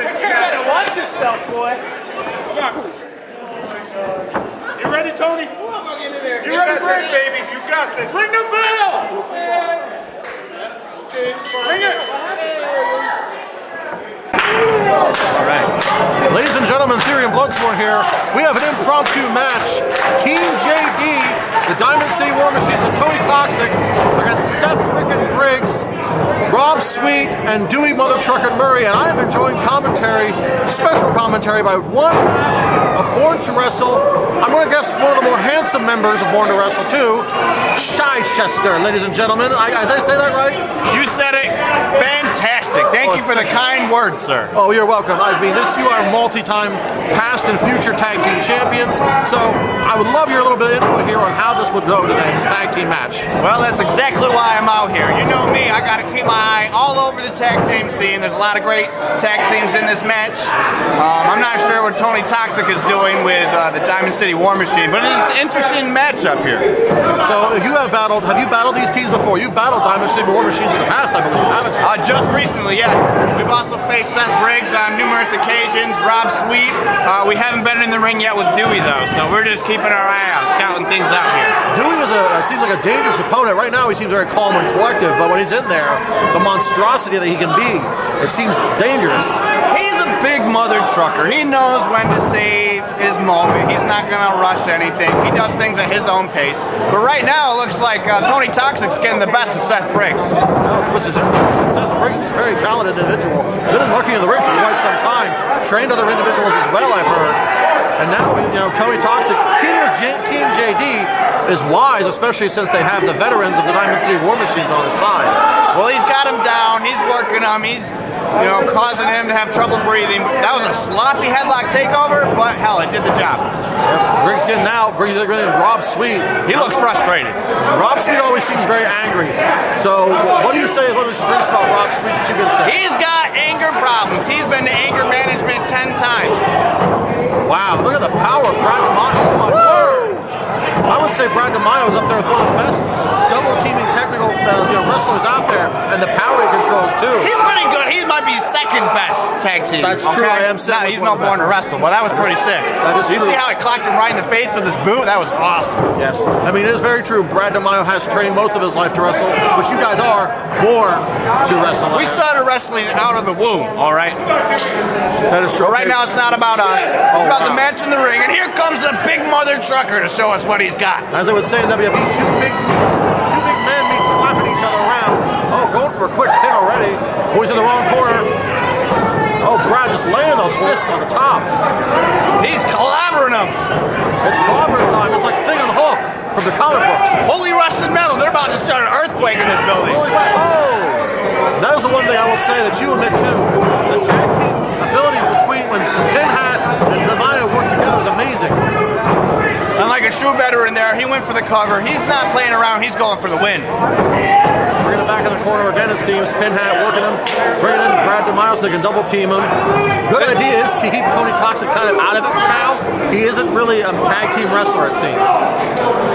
this You better watch yourself, boy. You ready, Tony? You, ready, got this, baby. You got this. Ring the bell! Ring it! All right. Ladies and gentlemen, Theory and Bloodsport here. We have an impromptu match. Team JD, the Diamond City War Machines, and Tony Toxic against Seth freaking Briggs, Rob Sweet, and Dewey Mother Trucker Murray. And I am enjoying commentary, special commentary by one of Born to Wrestle. I'm going to guess one of the handsome members of Born to Wrestle, too. Shy Chester, ladies and gentlemen. I, did I say that right? You said it fantastic. Thank you for the kind words, sir. Oh, you're welcome. I mean, this you are multi-time past and future tag team champions. So I would love your little bit of input here on how this would go today, this tag team match. Well, that's exactly why I'm out here. You know me, I gotta keep my eye all over the tag team scene. There's a lot of great tag teams in this match. Um, I'm not sure what Tony Toxic is doing with uh, the Diamond City War Machine, but it's an interesting matchup here. So you have battled. Have you battled these teams before? You've battled Diamond City War Machines in the past, I believe, haven't you? Uh, just recently, yes. We've also faced Seth Briggs on numerous occasions, Rob Sweet. Uh, we haven't been in the ring yet with Dewey, though, so we're just keeping our eye out, scouting things out here. Dewey is a uh, seems like a dangerous opponent. Right now, he seems very calm and collective, but when he's in there, the monstrosity that he can be, it seems dangerous. He's a big mother trucker. He knows when to save his moment. He's not going to rush anything. He does things at his own pace. But right now, it looks like uh, Tony Toxic's getting the best of Seth Briggs. Which is. Seth Briggs is a very talented individual. Been working in the ring for quite some time. Trained other individuals as well, I've heard. And now, you know, Tony Toxic, Team, J- Team JD is wise, especially since they have the veterans of the Diamond City War Machines on his side. Well, he's got him down. He's working him. He's, you know, causing him to have trouble breathing. That was a sloppy headlock takeover, but hell, it did the job. Briggs getting out. Briggs getting in. Rob Sweet. He looks frustrated. Rob Sweet always seems very angry. So, what do you say? What the strengths about Rob Sweet that you can say? He's got anger problems. He's been to anger management 10 times. Wow, look at the power of Brad DeMaio. I would say Brad DeMaio is up there with one of the best technical uh, you know, wrestlers out there, and the power he controls too. He's pretty good. He might be second best tag team. That's true. I am No, he's not born to wrestle. Well, that was pretty sick. That is you true. see how he clocked him right in the face with his boot? That was awesome. Yes, I mean it is very true. Brad DeMaio has trained most of his life to wrestle, but you guys are born to wrestle. We started wrestling out of the womb, all right? That is true. But right now it's not about us. It's Oh, about the match in the ring. And here comes the big mother trucker to show us what he's got. As I would say in WWE, two big two big men meet slapping each other around. Oh, going for a quick pin already. He's in the wrong corner. Oh, Brad just laying those fists on the top. He's clobbering them. It's clobber time. It's like Thing on the Hook from the comic books. Holy Russian metal. They're about to start an earthquake in this building. Oh! That is the one thing I will say that you admit too. The tag team abilities between when Pinhat and DeMaio work together is amazing. And like a true veteran there, he went for the cover. He's not playing around. He's going for the win. Back in the corner again, it seems. Pinhat working him. Bringing in Brad DeMaio so they can double team him. Good idea is to keep Tony Toxic kind of out of it for now. He isn't really a tag team wrestler, it seems.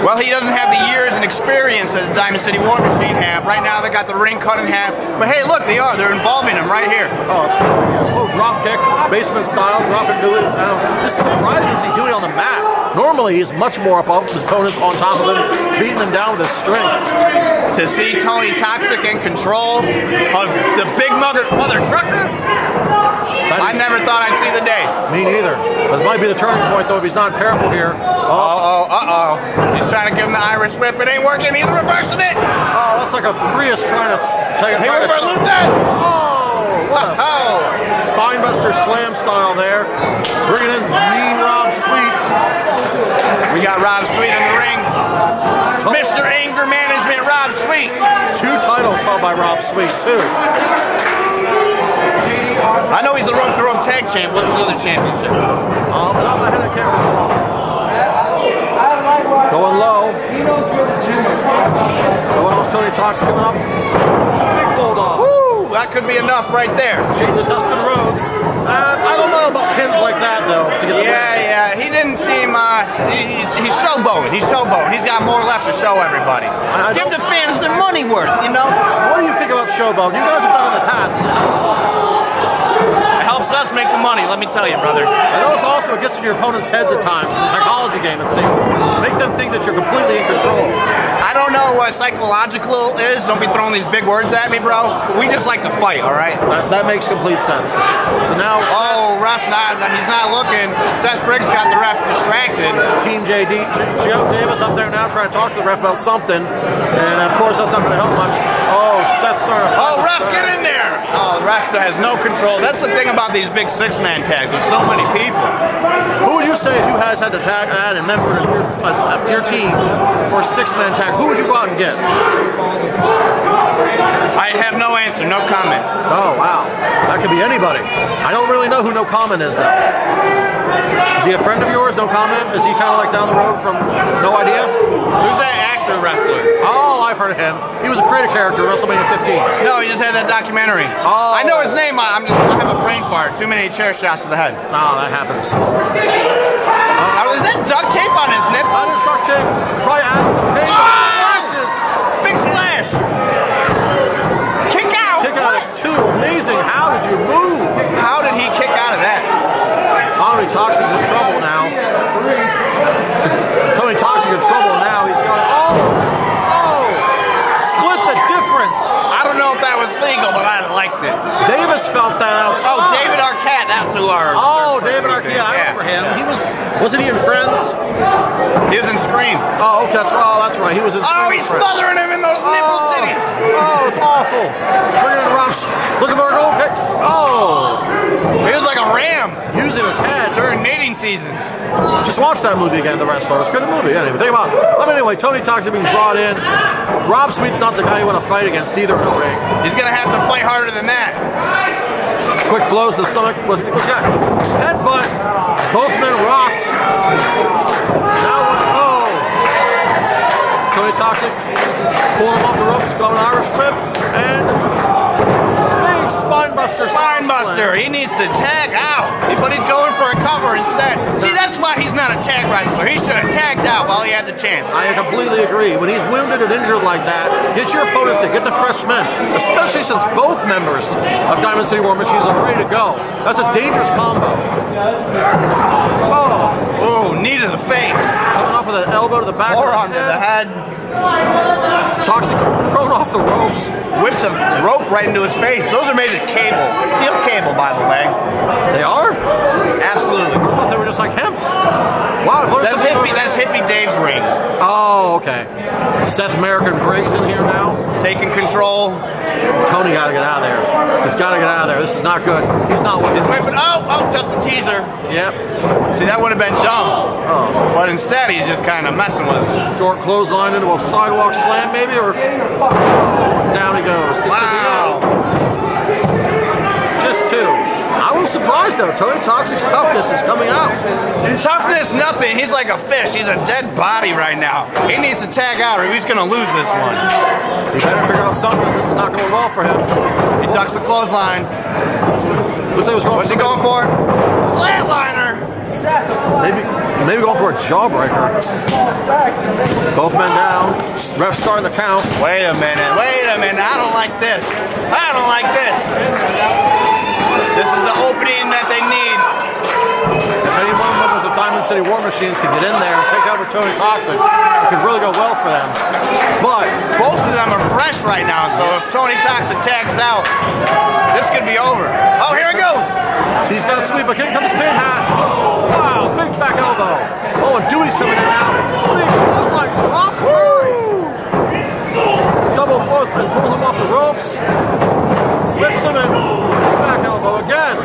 Well, he doesn't have the years and experience that the Diamond City War Machine have. Right now, they got the ring cut in half. But hey, look, they are. They're involving him right here. Oh, it's oh, drop kick, basement style, drop and do it. I don't. This is surprising to see Dewey on the mat. Normally, he's much more above his opponents on top of him, beating them down with his strength. To see Tony Toxic in control of the big mother, mother trucker, I never thought I'd see the day. Me neither. This might be the turning point, though, if he's not careful here. Oh, Uh-oh, uh-oh. He's trying to give him the Irish whip. It ain't working. He's reversing it. oh that's like a Prius trying to take a He went for loop Oh, what a Oh, spinebuster slam style there. Bringing in Mean Rob Sweet. We got Rob Sweet in the ring. Mr. Anger Management, Rob Sweet. Two titles held by Rob Sweet, too. I know he's the rope to rope tag champ. What's his other championship? Off the top of my head, I can't recall. Going low. Going off Tony Toxic coming up. Big bulldog. Woo! That could be enough right there. Shades of Dustin Rhodes. Uh, I don't know about pins like that though. The Yeah, yeah. He. Uh, he's, he's showboating. He's showboating. He's got more left to show everybody. I Give the fans their money worth. You know, What do you think about Showboat? You guys have done in the past. it helps us make the money, let me tell you, brother. I know also it gets in your opponent's heads at times. It's a psychology game, it seems. Them think that you're completely in control. I don't know what psychological is. Don't be throwing these big words at me, bro. We just like to fight, all right? That, that makes complete sense. So now Oh, ref not, he's not looking. Seth Briggs got the ref distracted. Team JD, Joe Davis up there now trying to talk to the ref about something. And of course, that's not going to help much. Oh, Seth started. Oh, ref, get in there! Oh, ref has no control. That's the thing about these big six-man tags. There's so many people. Who would you say if you guys had to tag add a member of your, uh, of your team for a six-man tag? Who would you go out and get? I have no answer, no comment. Oh, wow. That could be anybody. I don't really know who No Comment is, though. Is he a friend of yours, No Comment? Is he kind of like down the road from No Idea? Who's that actor wrestler? Oh, I've heard of him. He was a creative character in WrestleMania 15. No, he just had that documentary. Oh. I know his name. I'm just, I have a brain fart. Too many chair shots to the head. Oh, that happens. Oh, is that duct tape on his That nipples? is Duct Tape. Probably asked the pain ah! splashes. Big splash. Kick out. Kick out at two. Amazing. How did you move? How did he kick out of that? Tony Toxic's in trouble now. Tony Toxic in trouble now. He's going, oh, oh, split the difference. I don't know if that was legal, but I liked it. Davis felt that out. Oh, oh, David Arquette. That's who our. Oh, David Arquette. I remember him. He was, wasn't he in Friends? He was in Scream. Oh, okay, that's, oh, that's right. He was in Scream Oh, Scream he's Friends. smothering him in those oh. nipple Oh, titties. oh, it's awful. Bringing in Ross. Looking for a goal kick. Oh, He was like a ram using his head. during mating season. Just watch that movie again, The Wrestler. It's a good movie. Anyway, think about it. But anyway, Tony talks Toxic being brought in. Rob Sweet's not the guy you want to fight against either in the ring. He's gonna have to fight harder than that. Blows the stomach. What's that? Headbutt. Both men rocked. Now what? Oh. Tony Toxic pulling him off the ropes, going Irish whip, and spine buster. Spine buster. He needs to tag out, but he's going for a cover instead. See, that's why he's not a tag wrestler. He should have tagged out while he had the chance. I completely agree. When he's wounded and injured like that, get your opponents in, get the fresh men, especially since both members of Diamond City War Machines are ready to go. That's a dangerous combo. Oh, Ooh, knee to the face. coming off with an elbow to the back Forearm to the head. Toxic thrown off the ropes. Whips a rope right into his face. Those are made of cable. Steel cable, by the way. They are? Absolutely. I thought were just like hemp. Wow, That's hippie. That's hippie Dave's ring. Oh, okay. Seth American Briggs in here now. Taking control. Tony got to get out of there. He's got to get out of there. This is not good. He's not with He's this. whipping. Oh, oh, just a teaser. Yep. See, that would have been dumb. Oh. But instead, he's just kind of messing with us. Short clothesline into a sidewalk slam, maybe, or down he goes. This Wow. Surprised though. Tony Toxic's toughness is coming out. Toughness, nothing. He's like a fish. He's a dead body right now. He needs to tag out, or he's going to lose this one. He better figure out something. This is not going well for him. He ducks the clothesline. Looks like he was going What's he going for? Flatliner. Maybe, maybe going for a jawbreaker. Both men down. Ref starting the count. Wait a minute. Wait a minute. I don't like this. I don't like this. This is the opening that they need. If any one members of Diamond City War Machines can get in there and take over Tony Toxic, it could really go well for them. But Both of them are fresh right now, so if Tony Toxic tags out, this could be over. Oh, here it goes. He's got to sweep, but here comes Pin Hat. Wow, big back elbow. Oh, and Dewey's coming in now. Big clothesline drop. Woo! Double pulls him off the ropes. Whips him in. Back elbow again.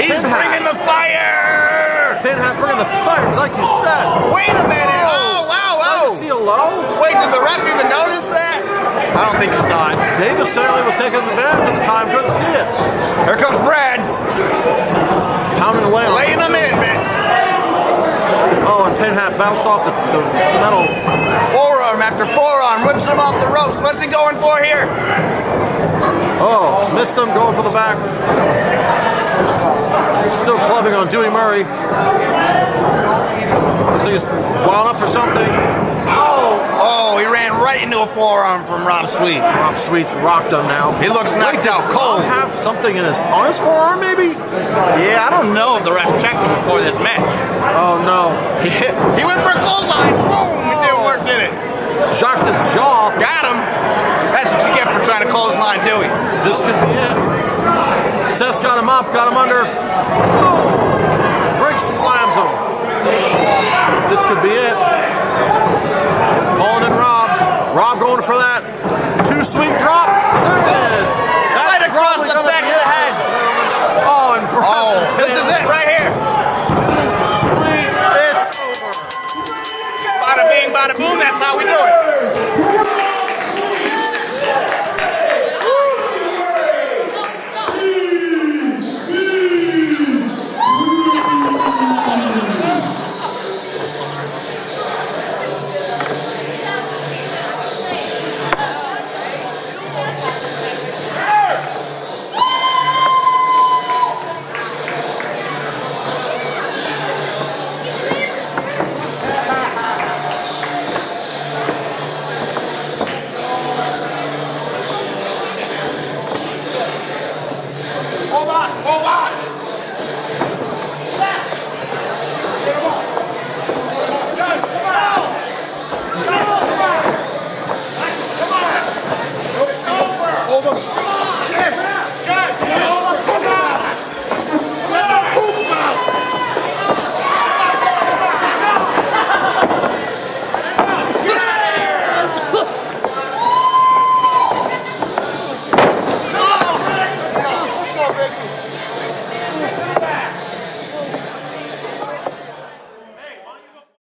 He's Pin Hat. bringing the fire. Pin Hat bringing the fire, like you said. Wait a minute. Oh, wow, Did you see wow. a low? Wait, did the ref even notice that? I don't think he saw it. Davis certainly was taking advantage at the time. Couldn't see it. Here comes Brad. Pounding away Laying him in, man. Oh, and Pin Hat bounced off the, the metal. Forearm after forearm, whips him off the ropes. What's he going for here? Oh, missed him going for the back. Still clubbing on Dewey Murray. Looks like he's wound up for something. Oh, Oh, he ran right into a forearm from Rob Sweet. Rob Sweet's rocked him now. He looks knocked Wait, out cold. Have something in his on his forearm, maybe? Yeah, I don't know if the ref checked him before this match. Oh no. He, hit, he went for a clothesline. Boom! It didn't oh. work, did it? Shocked his jaw. Got him. That's what you get for trying to clothesline Dewey. This could be it. Seth's got him up, got him under. Oh. Briggs slams him. This could be it. Calling in Rob. Rob going for that two swing drop. There it is. That's Right across the back of the head. Oh, and Oh, this is it right here. Three, it's over. Bada bing, bada boom. That's how we do it.